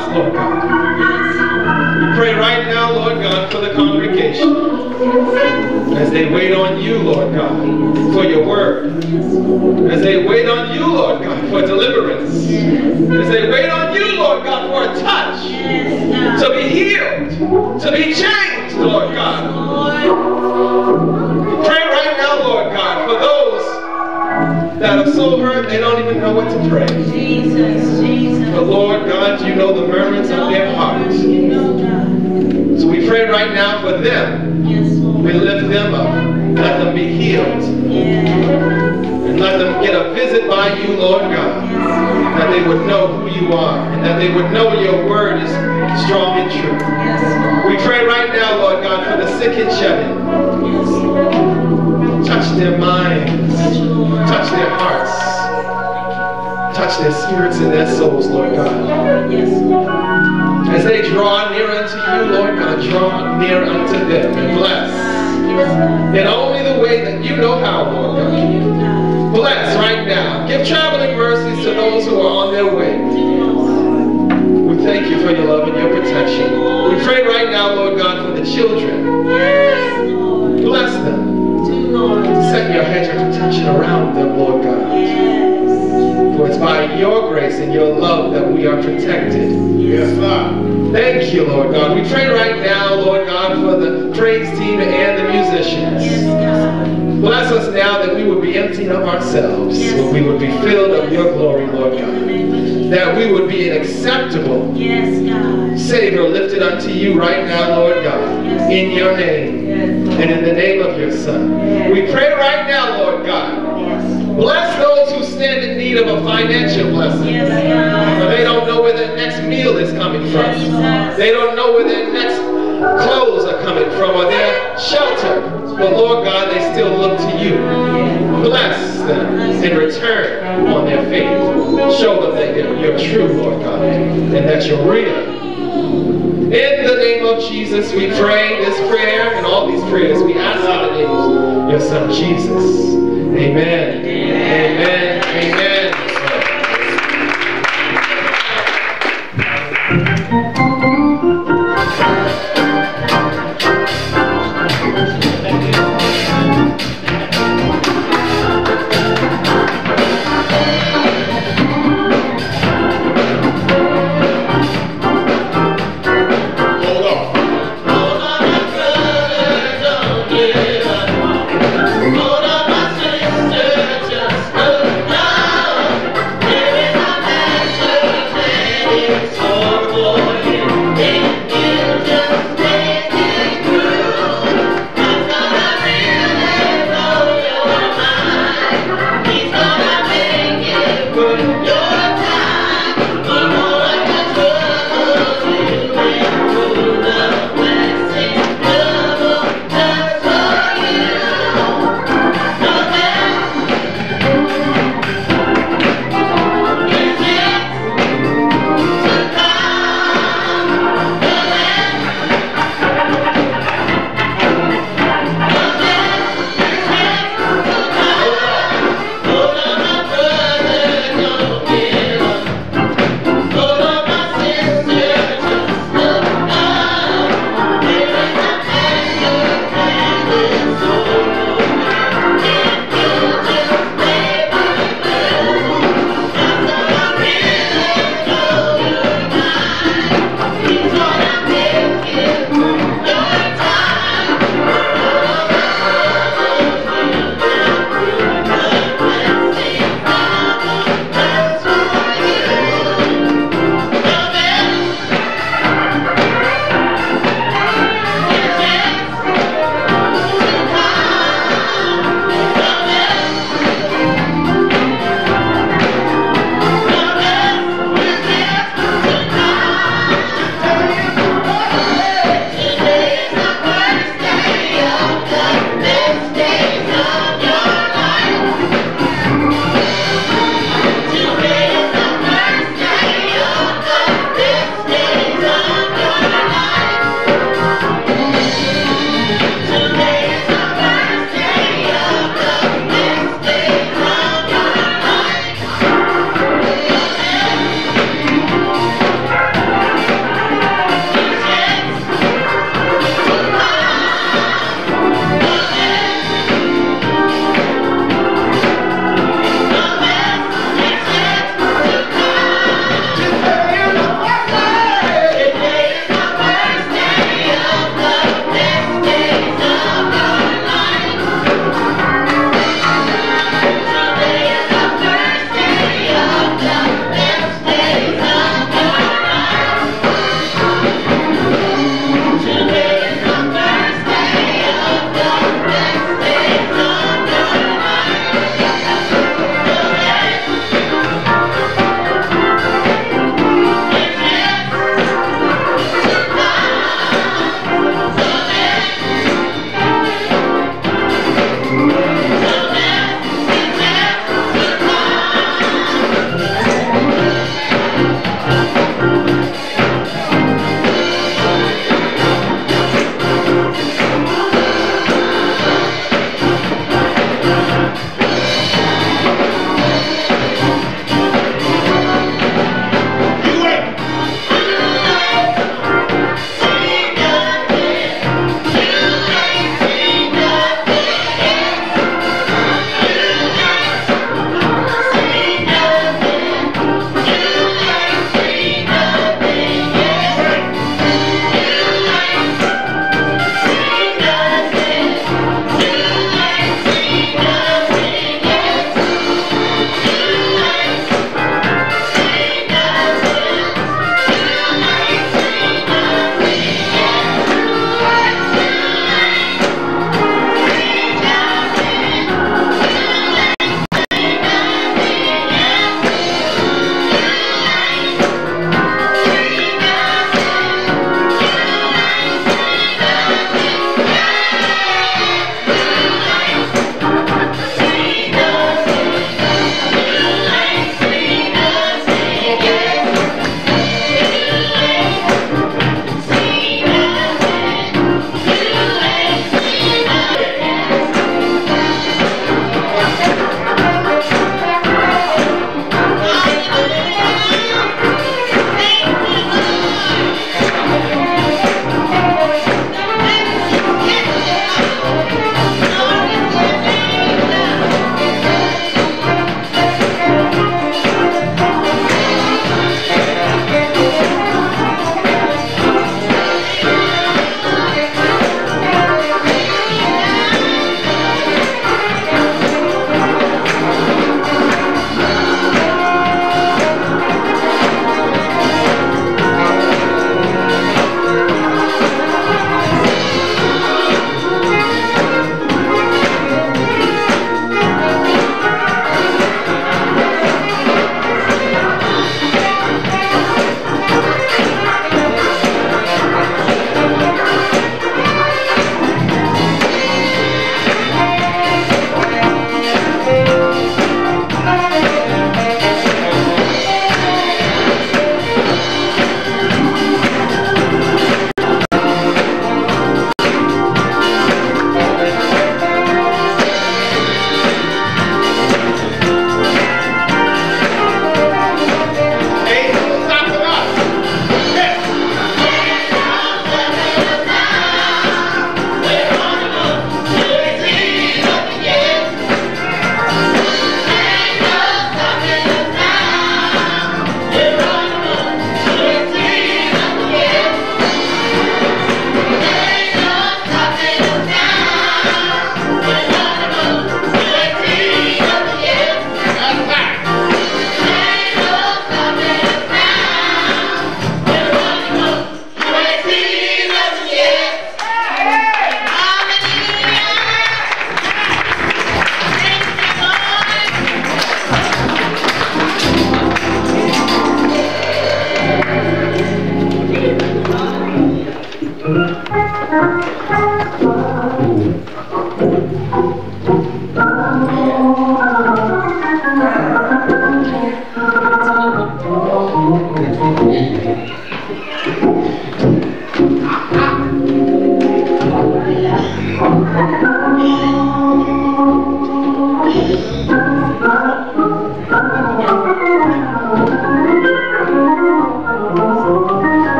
us, Lord God. We pray right now, Lord God, for the congregation as they wait on you, Lord God, for your word. As they wait on you, Lord God, for deliverance. As they wait on you, Lord God, for a touch. To be healed. To be changed, Lord God. That are so hurt they don't even know what to pray. Jesus, Jesus. But Lord God, you know the murmurs of their hearts. You know God. So we pray right now for them. We lift them up. Let them be healed. And let them get a visit by you, Lord God. That they would know who you are. And that they would know your word is strong and true. We pray right now, Lord God, for the sick and shedding. Yes, Lord. Touch their minds. Touch, their hearts. Touch their spirits and their souls, Lord God. As they draw near unto you, Lord God, draw near unto them and bless. In only the way that you know how, Lord God. Bless right now. Give traveling mercies to those who are on their way. We thank you for your love and your protection. We pray right now, Lord God, for the children. Bless them. Do, Set your hedge of protection around them, Lord God. Yes. For it's by your grace and your love that we are protected. Yes, sir. Thank you, Lord God. We pray right now, Lord God, for the praise team and the Yes, musicians. God. Bless us now that we would be emptying of ourselves, but we would be filled of your glory, Lord God. name of Jesus. That we would be an acceptable Yes, God. Savior lifted unto you right now, Lord God, in your name Yes, and in the name of your Son. We pray right now, Lord God, Yes, bless those who stand in need of a financial blessing. Yes, For they don't know where their next meal is coming from. They don't know where their next clothes are coming from or their shelter. But Lord God, they still look to you. Bless them in return on their faith. Show them that you're, you're true, Lord God, and that you're real. In the name of Jesus, we pray this prayer and all these prayers. We ask in the name of your Son, Jesus. Amen. Amen. Amen.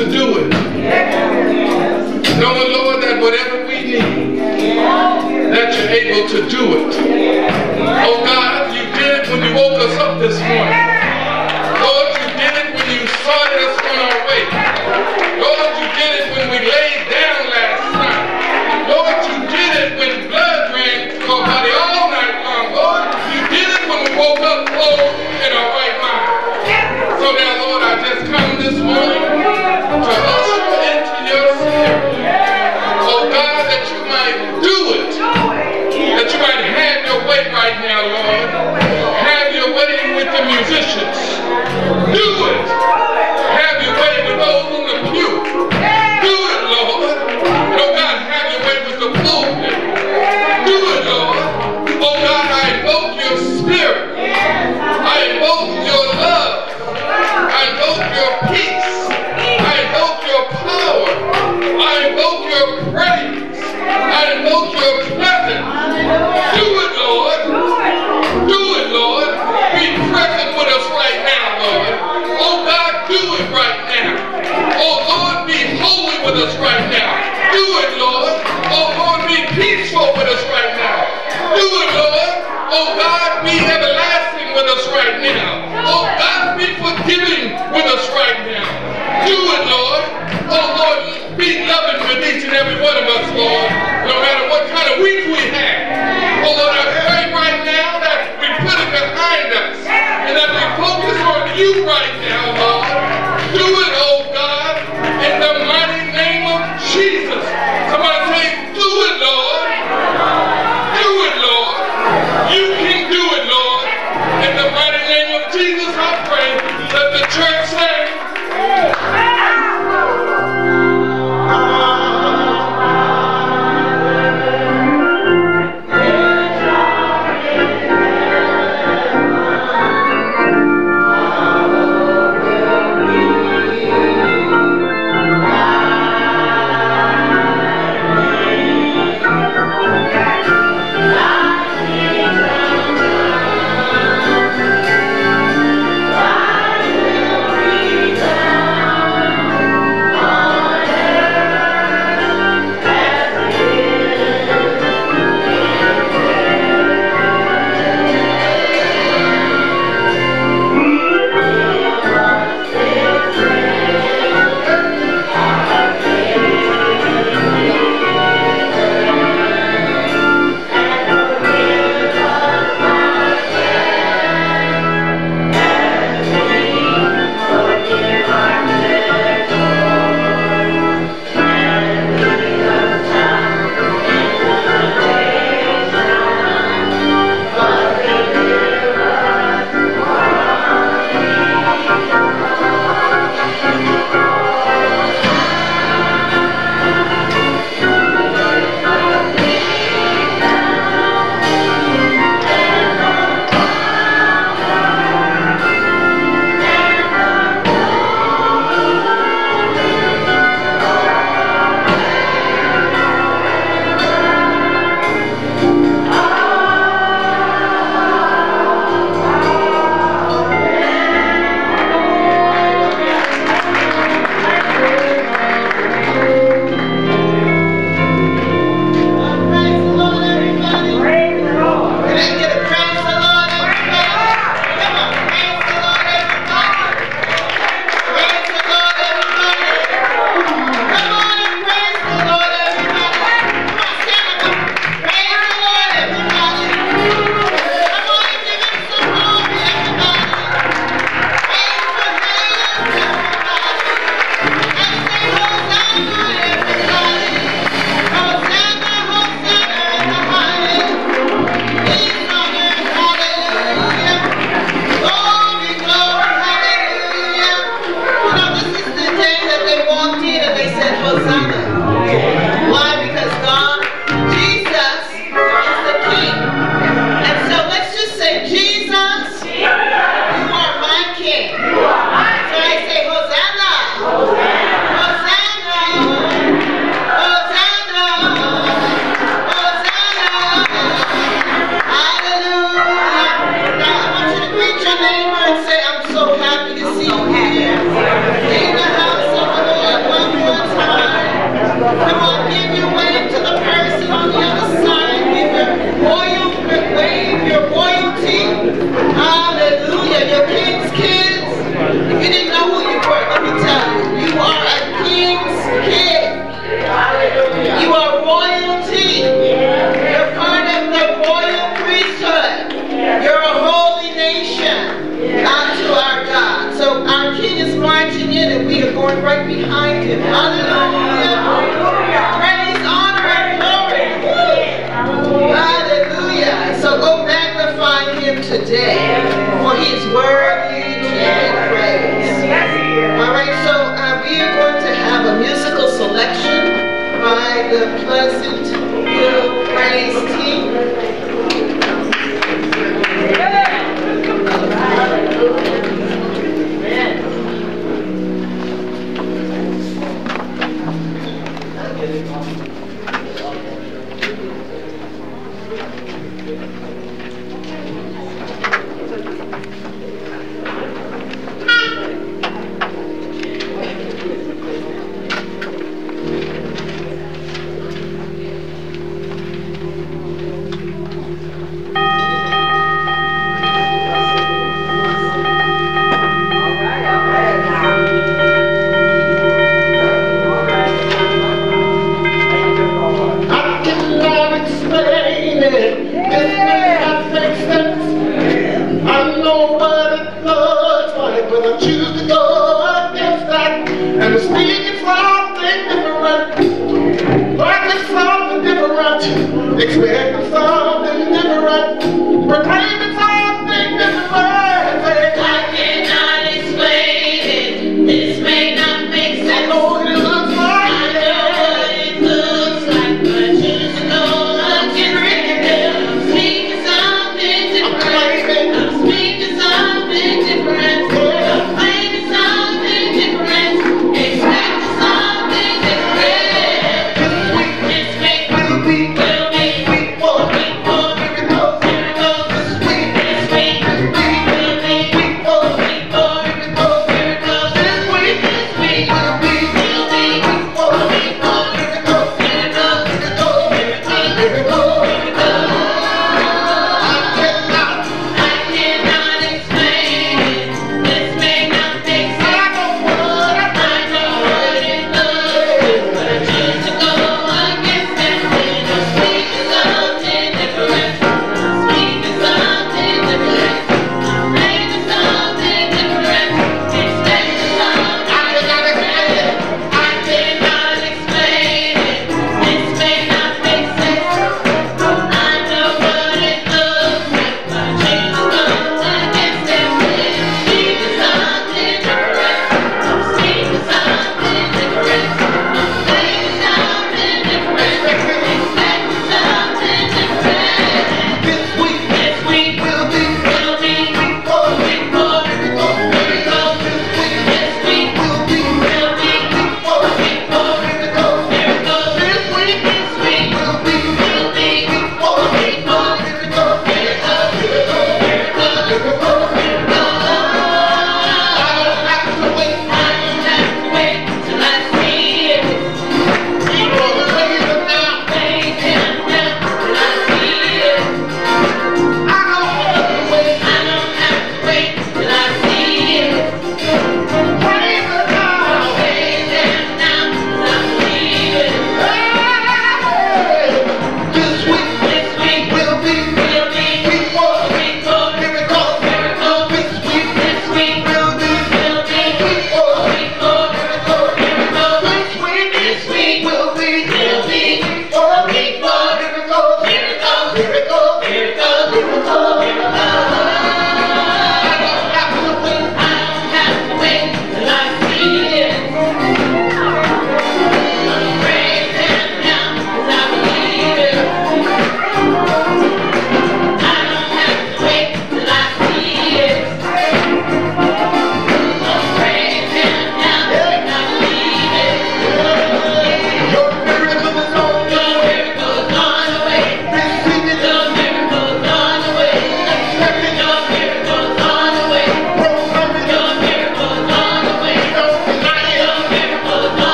to do it. Knowing, Lord, that whatever we need, that you're able to do it. Oh God, you did it when you woke us up this morning. Lord, you did it when you started us on our way. Lord, you did it when we laid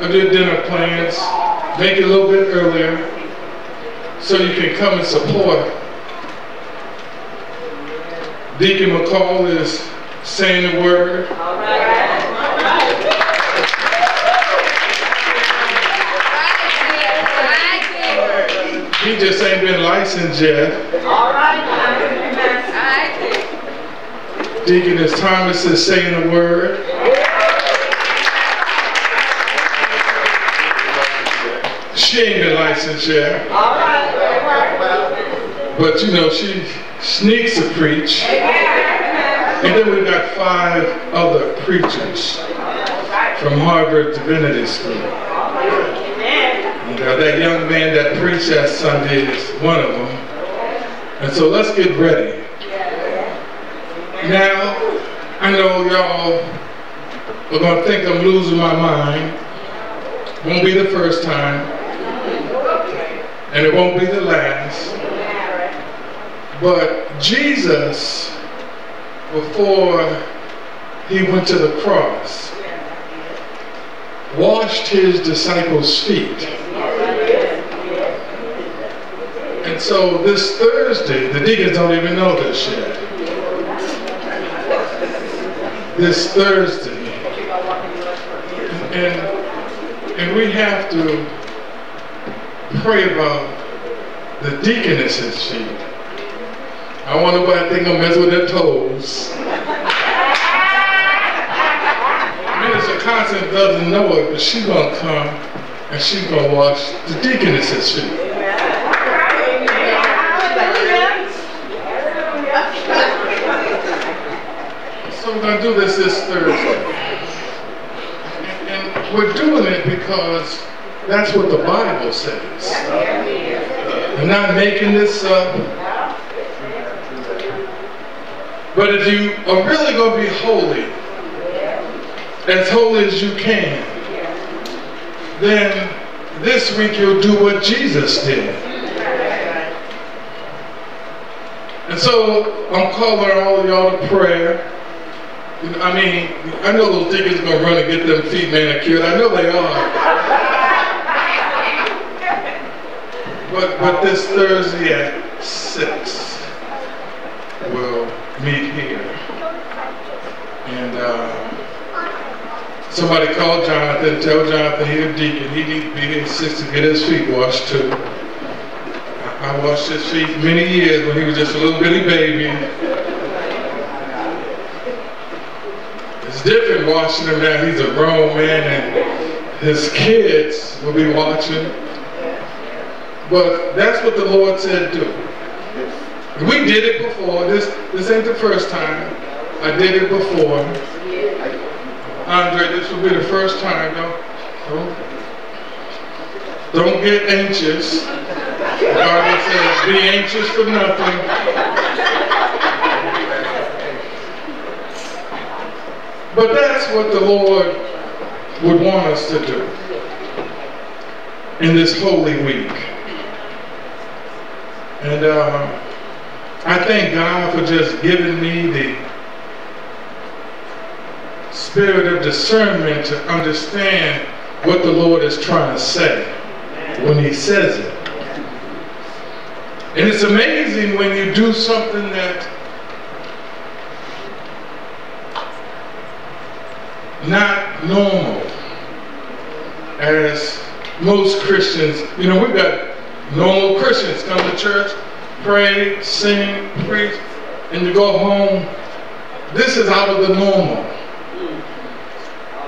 of your dinner plans. Make it a little bit earlier so you can come and support. Deacon McCall is saying the word. He just ain't been licensed yet. Deaconess Thomas is saying the word. She ain't been licensed yet. But you know, she sneaks to preach. And then we've got five other preachers from Harvard Divinity School. Uh, that young man that preached that Sunday is one of them. And so let's get ready. Now, I know y'all are going to think I'm losing my mind. Won't be the first time. And it won't be the last. But Jesus, before he went to the cross, washed his disciples' feet. And so this Thursday, the deacons don't even know this yet. This Thursday, and and we have to pray about the deaconess's feet. I want nobody to think I'm messing with their toes. Minister Constant doesn't know it, but she's gonna come and she's gonna wash the deaconess's feet. So we're gonna do this this Thursday. And we're doing it because that's what the Bible says. I'm not making this up. But if you are really going to be holy, as holy as you can, then this week you'll do what Jesus did. And so I'm calling all of y'all to prayer. I mean, I know those deacons are going to run and get them feet manicured. I know they are. But, but this Thursday at 6, we'll meet here. And uh, somebody called Jonathan, tell Jonathan he's a deacon. He needs to be here at 6 to get his feet washed too. I, I washed his feet many years when he was just a little bitty baby. It's different washing him now. He's a grown man and his kids will be watching. But that's what the Lord said do. We did it before. This this ain't the first time. I did it before. Andre, this will be the first time. Don't don't, don't get anxious. The Bible says, be anxious for nothing. But that's what the Lord would want us to do in this Holy Week. And uh, I thank God for just giving me the spirit of discernment to understand what the Lord is trying to say when He says it. And it's amazing when you do something that not normal as most Christians, you know, we've got normal Christians come to church, pray, sing, preach, and you go home. This is out of the normal.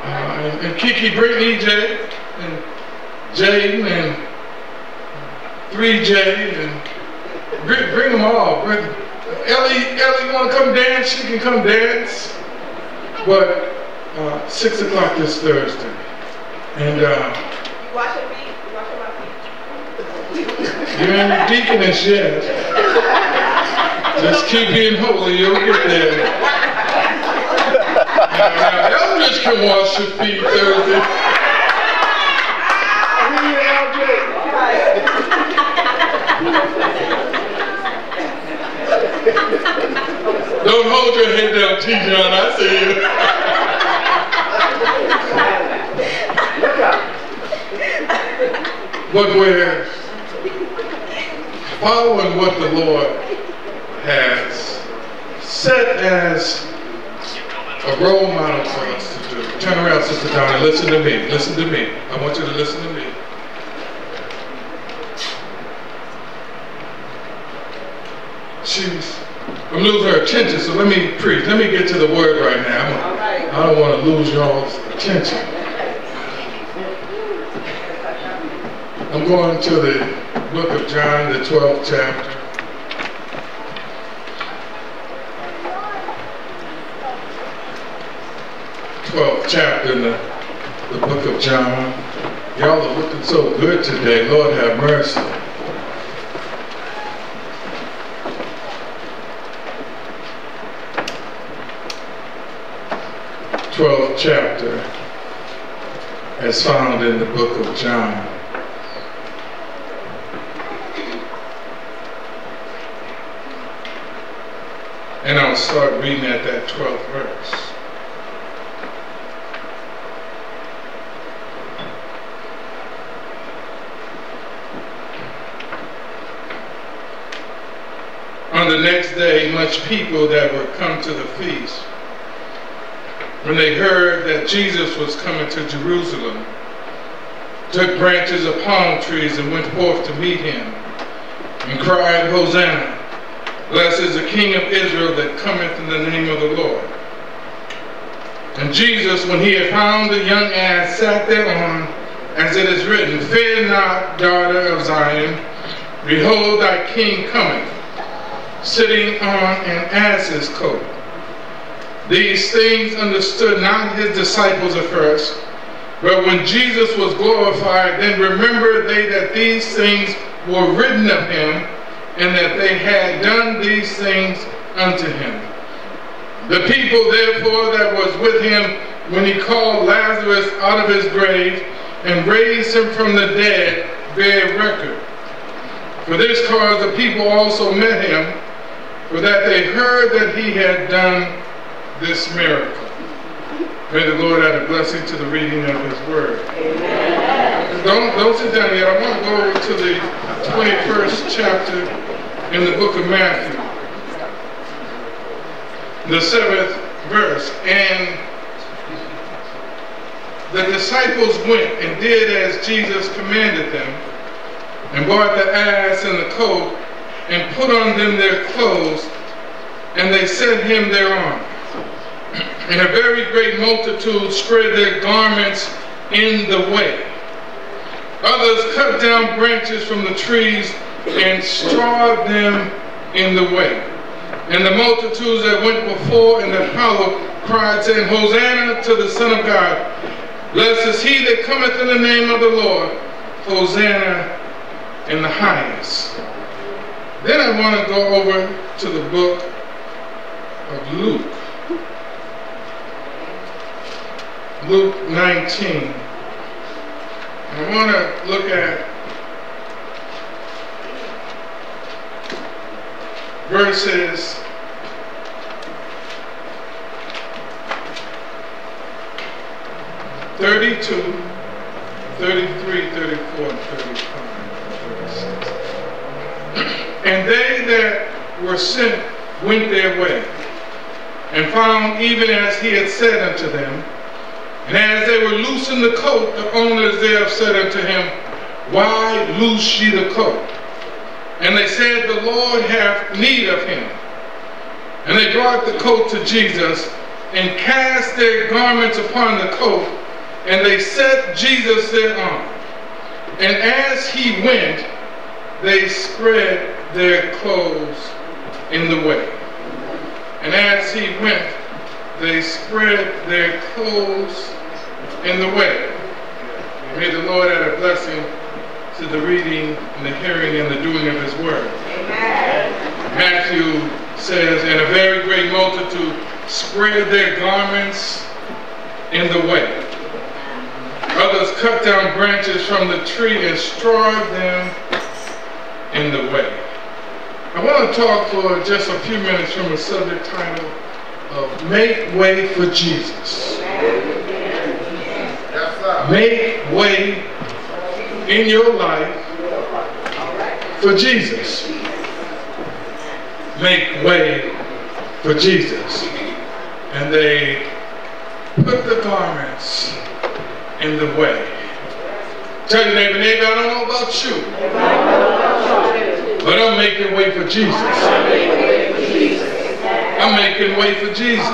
Uh, and, and, Kiki, Brittany, Jay, and Jaden, and 3J, and bring, bring them all. Bring, Ellie, Ellie, want to come dance? She can come dance. But uh, 6 o'clock this Thursday. And uh, You wash your feet? You wash your feet? you ain't deaconess yet. Just keep being holy, you'll get there. Now, elders can wash your feet Thursday. Don't hold your head down, T. John. I see you. But we're following what the Lord has set as a role model for us to do. Turn around, Sister Donna. Listen to me. Listen to me. I want you to listen to me. She's, I'm losing her attention, so let me preach. Let me get to the word right now. I don't want to lose y'all's attention. I'm going to the book of John, the 12th chapter. Twelfth chapter in the, the book of John. Y'all are looking so good today. Lord have mercy. 12th chapter as found in the book of John. And I'll start reading at that 12th verse. On the next day, much people that were come to the feast when they heard that Jesus was coming to Jerusalem, took branches of palm trees and went forth to meet him, and cried, Hosanna! Blessed is the King of Israel that cometh in the name of the Lord. And Jesus, when he had found the young ass, sat thereon, as it is written, Fear not, daughter of Zion, behold thy king cometh, sitting on an ass's coat. These things understood not his disciples at first, but when Jesus was glorified, then remembered they that these things were written of him, and that they had done these things unto him. The people therefore that was with him when he called Lazarus out of his grave and raised him from the dead bear record. For this cause the people also met him, for that they heard that he had done this miracle. May the Lord add a blessing to the reading of his word. Amen. Don't, don't sit down yet. I want to go to the 21st chapter in the book of Matthew. The seventh verse. And the disciples went and did as Jesus commanded them, and brought the ass and the colt, and put on them their clothes, and they set him thereon. And a very great multitude spread their garments in the way. Others cut down branches from the trees and strawed them in the way. And the multitudes that went before and that followed cried, saying, Hosanna to the Son of God. Blessed is he that cometh in the name of the Lord. Hosanna in the highest. Then I want to go over to the book of Luke. Luke 19. I want to look at verses Thirty-two, thirty-three, thirty-four, and thirty-five, thirty-six. And they that were sent went their way, and found even as he had said unto them. And as they were loosing the coat, the owners thereof said unto him, Why loose ye the coat? And they said, The Lord hath need of him. And they brought the coat to Jesus, and cast their garments upon the coat, and they set Jesus thereon. And as he went, they spread their clothes in the way. And as he went, they spread their clothes in the way. May the Lord add a blessing to the reading and the hearing and the doing of his word. Matthew says, and a very great multitude spread their garments in the way. Others cut down branches from the tree and strawed them in the way. I want to talk for just a few minutes from a subject title of uh, Make Way for Jesus. Make way in your life for Jesus. Make way for Jesus. And they put the garments in the way. Tell your neighbor, neighbor, I don't know about you, but I'm making way for Jesus. I'm making way for Jesus.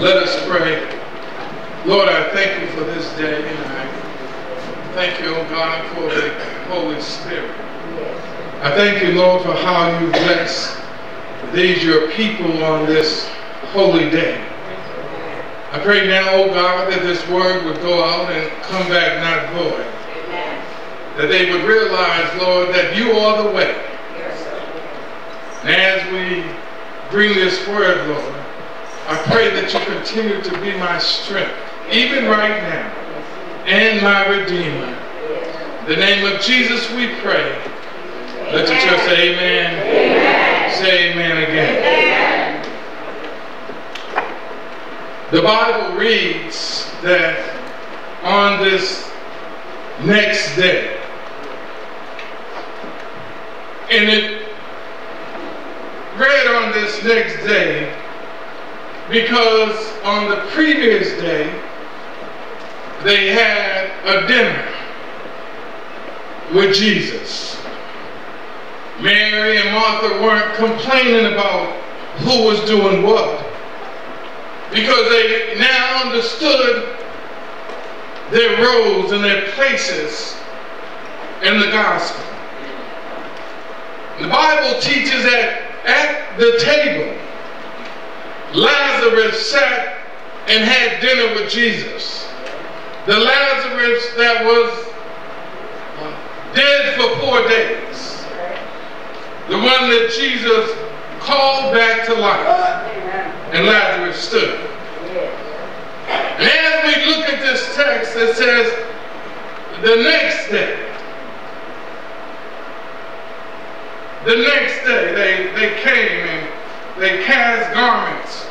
Let us pray. Lord, I thank you for this day, and I thank you, oh God, for the Holy Spirit. I thank you, Lord, for how you bless these your people on this holy day. I pray now, oh God, that this word would go out and come back not void. That they would realize, Lord, that you are the way. And as we bring this word, Lord, I pray that you continue to be my strength, even right now, and my Redeemer. In the name of Jesus we pray. Let the church say amen. amen. Say amen again. The Bible reads that on this next day, and it read on this next day because on the previous day they had a dinner with Jesus. Mary and Martha weren't complaining about who was doing what because they now understood their roles and their places in the gospel. The Bible teaches that at the table, Lazarus sat and had dinner with Jesus. The Lazarus that was uh, dead for four days. The one that Jesus called back to life. And Lazarus stood. And as we look at this text, it says, the next day, the next day they, they came and they cast garments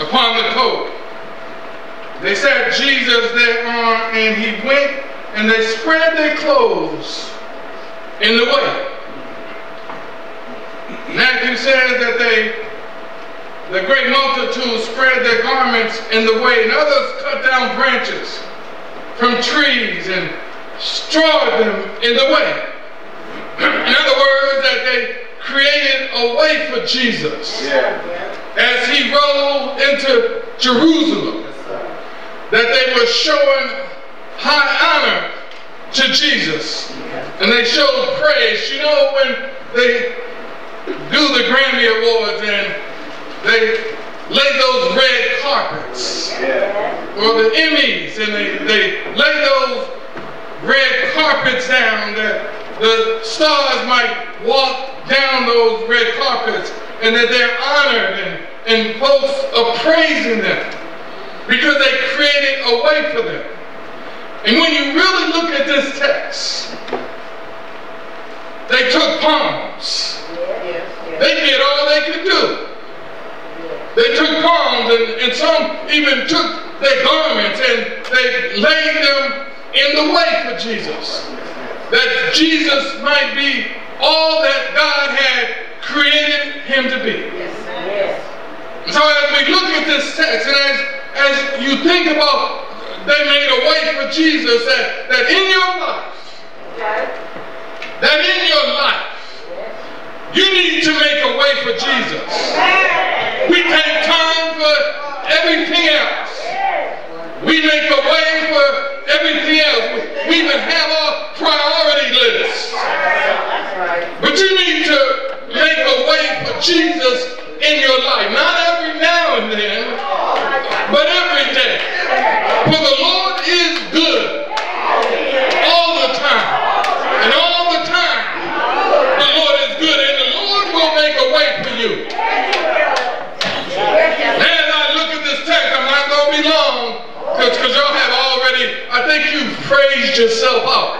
upon the coat. They set Jesus thereon and he went and they spread their clothes in the way. Matthew says that they, the great multitude spread their garments in the way and others cut down branches from trees and strawed them in the way. In other words, that they created a way for Jesus as he rolled into Jerusalem. That they were showing high honor to Jesus. And they showed praise. You know, when they do the Grammy Awards and they lay those red carpets, or the Emmys, and they, they lay those red carpets down that the stars might walk down those red carpets and that they're honored and, and folks are praising them because they created a way for them. And when you really look at this text, they took palms. Yes, yes. They did all they could do. They took palms and, and some even took their garments and they laid them in the way for Jesus. That Jesus might be all that God had created him to be. Yes, so as we look at this text and as as you think about they made a way for Jesus that, that in your life, that in your life, you need to make a way for Jesus. We take time for everything else. We make a way for everything yourself up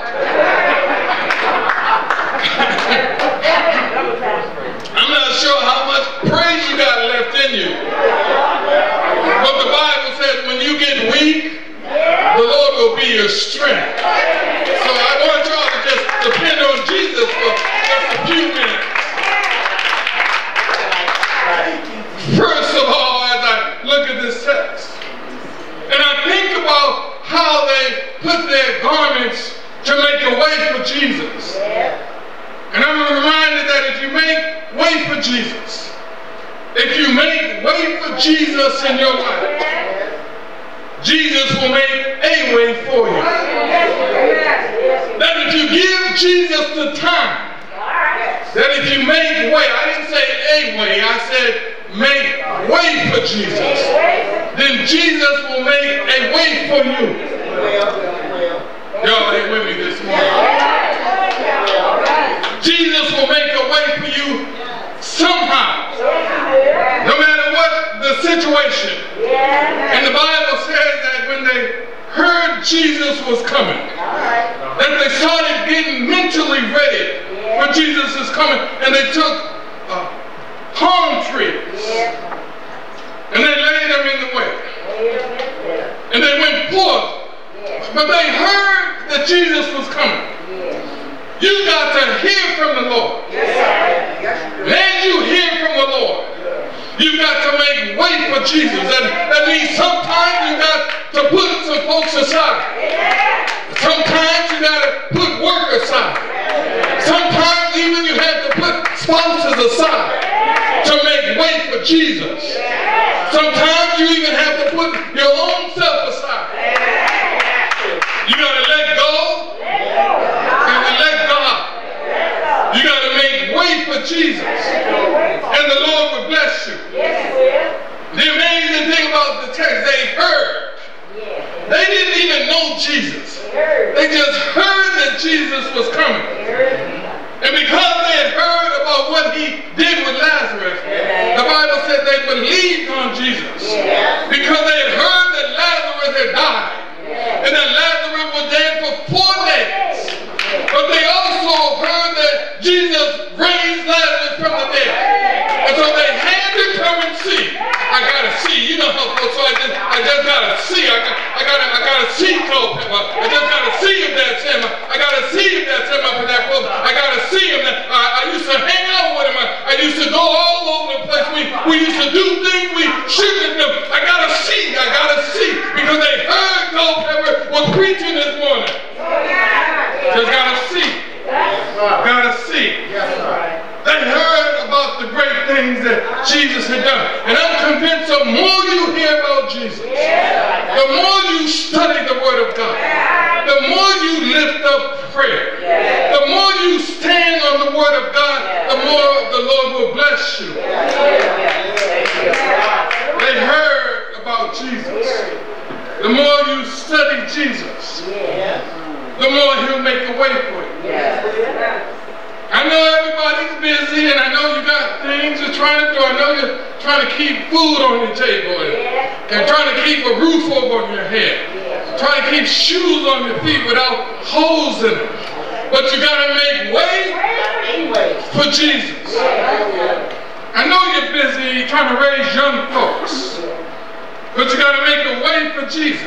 Jesus.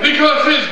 Because his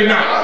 every night.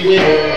Yes,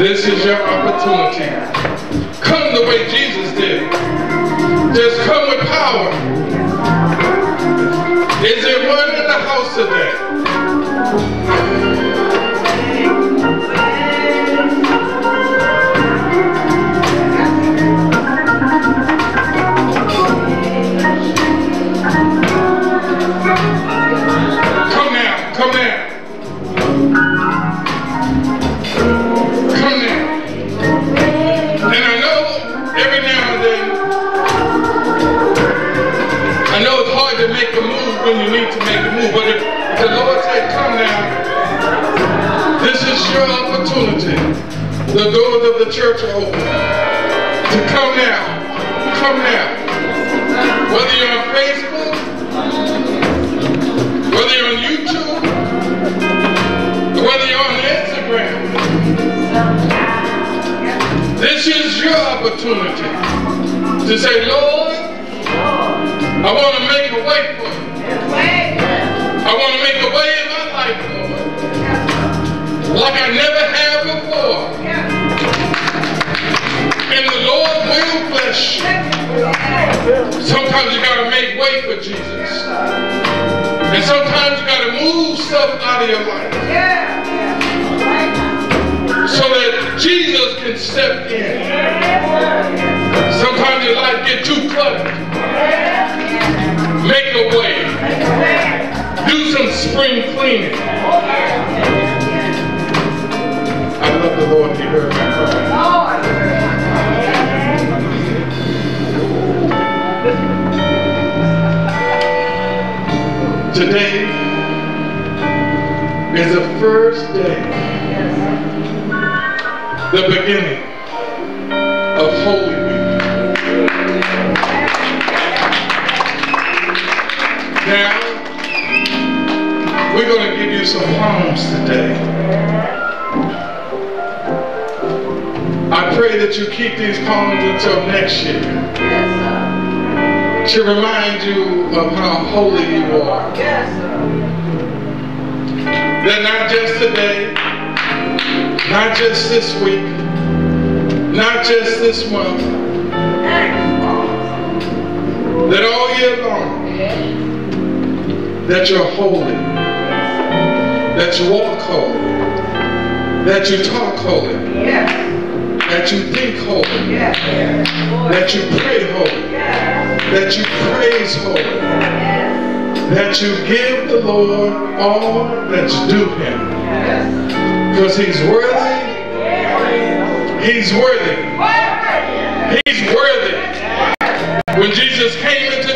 This is your opportunity. The doors of the church are open. To come now. Come now. Whether you're on Facebook, whether you're on YouTube, whether you're on Instagram, this is your opportunity to say, Lord, I want to make a way for you. I want to make a way in my life, Lord, like I never have Sometimes you got to make way for Jesus. And sometimes you got to move stuff out of your life so that Jesus can step in. Sometimes your life get too cluttered. Make a way. Do some spring cleaning. I love the Lord. He heard my cry. Today is the first day the beginning of Holy Week. Now, we're going to give you some poems today. I pray that you keep these palms until next year to remind you of how holy you are. That not just today, not just this week, not just this month, that all year long, that you're holy, that you walk holy, that you talk holy, that you think holy, that you pray holy, that you praise holy, that you give the Lord all that's due him. Because he's worthy, he's worthy, he's worthy. When Jesus came into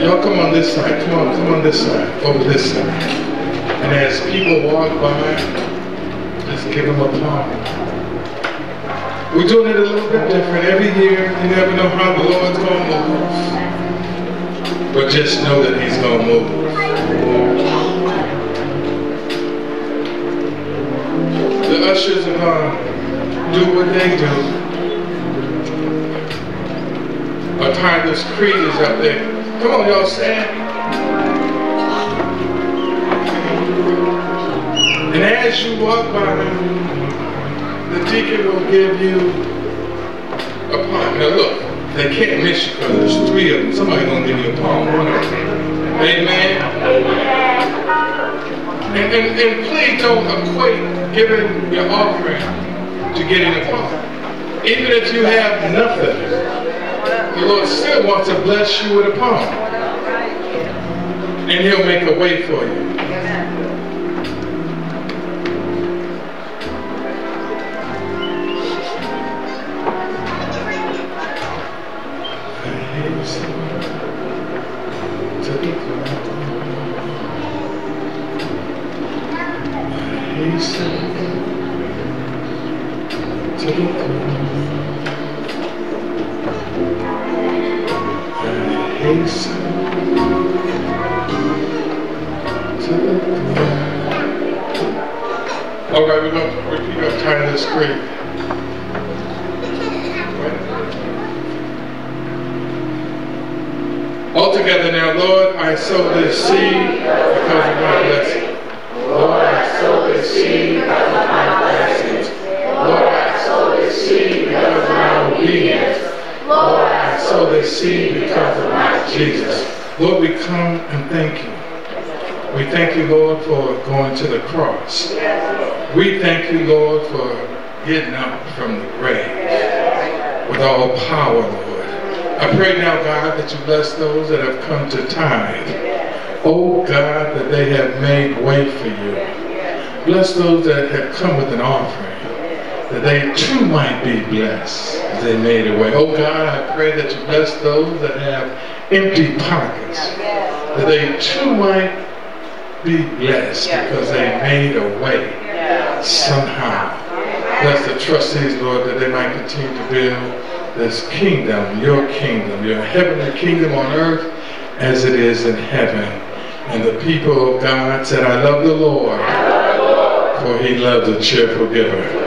Y'all come on this side. Come on, come on this side. Over this side. And as people walk by, just give them a palm. We're doing it a little bit different. Every year, you never know how the Lord's going to move. But just know that He's going to move. The ushers are going to do what they do. Our timeless creed is up there. Come on, y'all, stand. And as you walk by, the deacon will give you a palm. Now look, they can't miss you because there's three of them. Somebody's going to give you a palm. Amen. And, and, and please don't equate giving your offering to getting a palm. Even if you have nothing, the Lord still wants to bless you with a palm. And he'll make a way for you. Screen. All together now, Lord, I sow this seed because of my blessing. Lord, I sow this seed because of my blessings. Lord, I sow this seed because of my obedience. Lord, I sow this seed because of my Jesus. Lord, we come and thank you. We thank you, Lord, for going to the cross. We thank you, Lord, for getting up from the grave with all power, Lord. I pray now, God, that you bless those that have come to tithe. Oh, God, that they have made way for you. Bless those that have come with an offering, that they too might be blessed as they made a way. Oh, God, I pray that you bless those that have empty pockets, that they too might be blessed because they made a way somehow. Bless the trustees, Lord, that they might continue to build this kingdom, your kingdom, your heavenly kingdom on earth as it is in heaven. And the people of God said, I love the Lord, for he loves a cheerful giver.